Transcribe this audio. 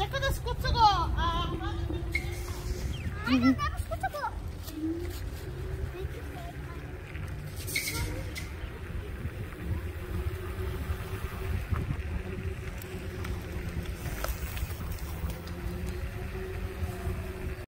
Tako da skočilo. A... Ajde, tako skočilo.